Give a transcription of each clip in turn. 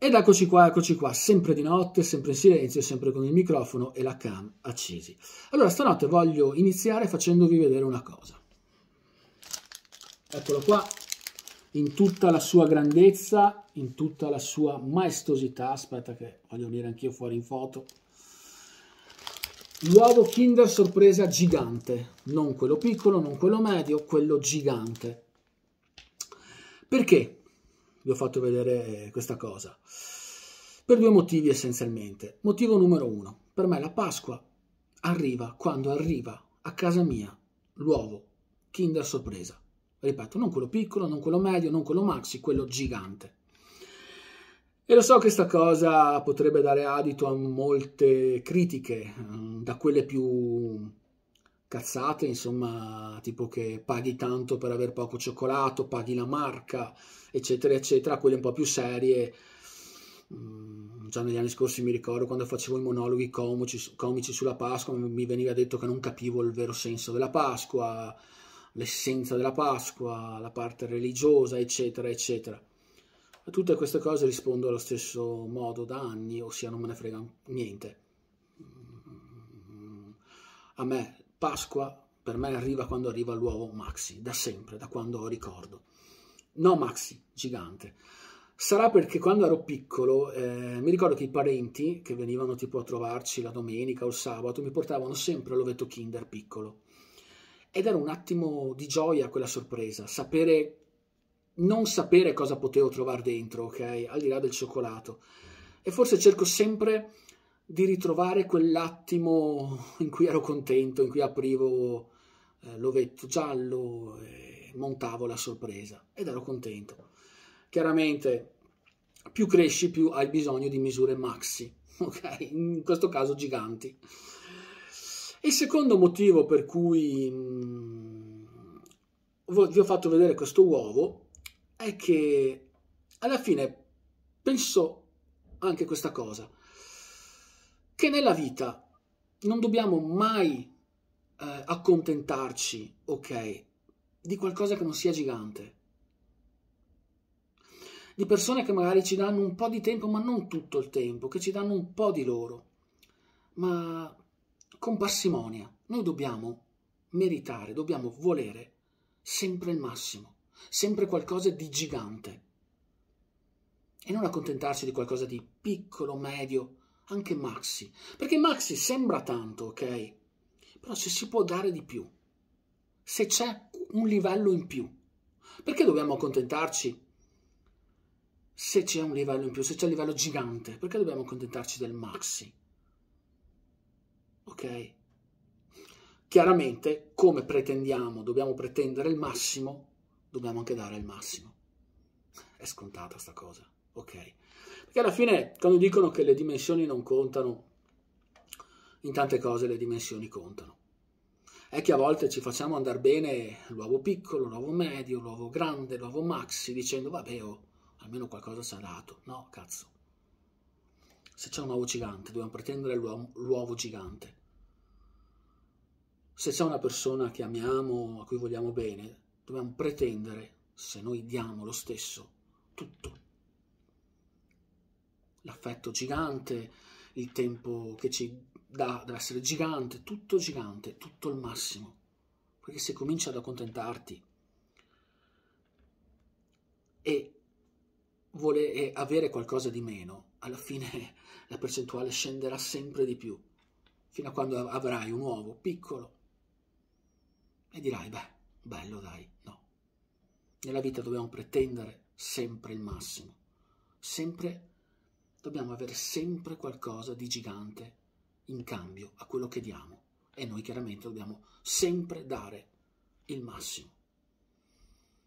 Ed eccoci qua, eccoci qua, sempre di notte, sempre in silenzio, sempre con il microfono e la cam accesi. Allora, stanotte voglio iniziare facendovi vedere una cosa. Eccolo qua, in tutta la sua grandezza, in tutta la sua maestosità. Aspetta che voglio venire anch'io fuori in foto. L'uovo Kinder sorpresa gigante, non quello piccolo, non quello medio, quello gigante. Perché? Vi ho fatto vedere questa cosa. Per due motivi essenzialmente. Motivo numero uno, per me la Pasqua arriva quando arriva a casa mia l'uovo Kinder sorpresa. Ripeto, non quello piccolo, non quello medio, non quello maxi, quello gigante. E lo so che questa cosa potrebbe dare adito a molte critiche, mm, da quelle più cazzate, insomma, tipo che paghi tanto per aver poco cioccolato, paghi la marca, eccetera, eccetera, quelle un po' più serie. Mm, già negli anni scorsi mi ricordo quando facevo i monologhi comici, comici sulla Pasqua, mi veniva detto che non capivo il vero senso della Pasqua, l'essenza della Pasqua, la parte religiosa, eccetera, eccetera. A tutte queste cose rispondo allo stesso modo da anni, ossia non me ne frega niente. Mm, a me Pasqua per me arriva quando arriva l'uovo Maxi, da sempre, da quando ricordo. No Maxi, gigante. Sarà perché quando ero piccolo eh, mi ricordo che i parenti che venivano tipo a trovarci la domenica o il sabato mi portavano sempre l'ovetto Kinder piccolo. Ed era un attimo di gioia quella sorpresa, sapere, non sapere cosa potevo trovare dentro, ok? Al di là del cioccolato. E forse cerco sempre di ritrovare quell'attimo in cui ero contento, in cui aprivo eh, l'ovetto giallo e montavo la sorpresa ed ero contento. Chiaramente più cresci più hai bisogno di misure maxi, ok? In questo caso giganti. Il secondo motivo per cui mh, mm, vi ho fatto vedere questo uovo è che alla fine penso anche questa cosa che nella vita non dobbiamo mai eh, accontentarci, ok, di qualcosa che non sia gigante. Di persone che magari ci danno un po' di tempo, ma non tutto il tempo, che ci danno un po' di loro, ma con parsimonia. Noi dobbiamo meritare, dobbiamo volere sempre il massimo, sempre qualcosa di gigante. E non accontentarci di qualcosa di piccolo, medio, anche Maxi, perché Maxi sembra tanto, ok? Però se si può dare di più, se c'è un livello in più, perché dobbiamo accontentarci se c'è un livello in più, se c'è un livello gigante, perché dobbiamo accontentarci del Maxi? Ok? Chiaramente, come pretendiamo, dobbiamo pretendere il massimo, dobbiamo anche dare il massimo. È scontata sta cosa, ok? Perché alla fine, quando dicono che le dimensioni non contano, in tante cose le dimensioni contano. È che a volte ci facciamo andare bene l'uovo piccolo, l'uovo medio, l'uovo grande, l'uovo maxi, dicendo vabbè, oh, almeno qualcosa ci ha dato. No, cazzo. Se c'è un uovo gigante, dobbiamo pretendere l'uovo gigante. Se c'è una persona che amiamo, a cui vogliamo bene, dobbiamo pretendere, se noi diamo lo stesso, tutto l'affetto gigante, il tempo che ci dà deve essere gigante, tutto gigante, tutto il massimo. Perché se cominci ad accontentarti e, vuole, avere qualcosa di meno, alla fine la percentuale scenderà sempre di più, fino a quando avrai un uovo piccolo e dirai, beh, bello dai, no. Nella vita dobbiamo pretendere sempre il massimo, sempre dobbiamo avere sempre qualcosa di gigante in cambio a quello che diamo e noi chiaramente dobbiamo sempre dare il massimo.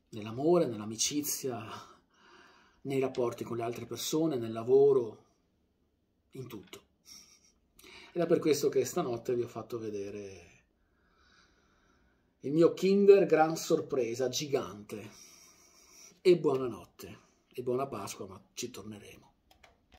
Nell'amore, nell'amicizia, nei rapporti con le altre persone, nel lavoro, in tutto. Ed è per questo che stanotte vi ho fatto vedere il mio Kinder gran sorpresa gigante. E buonanotte e buona Pasqua, ma ci torneremo.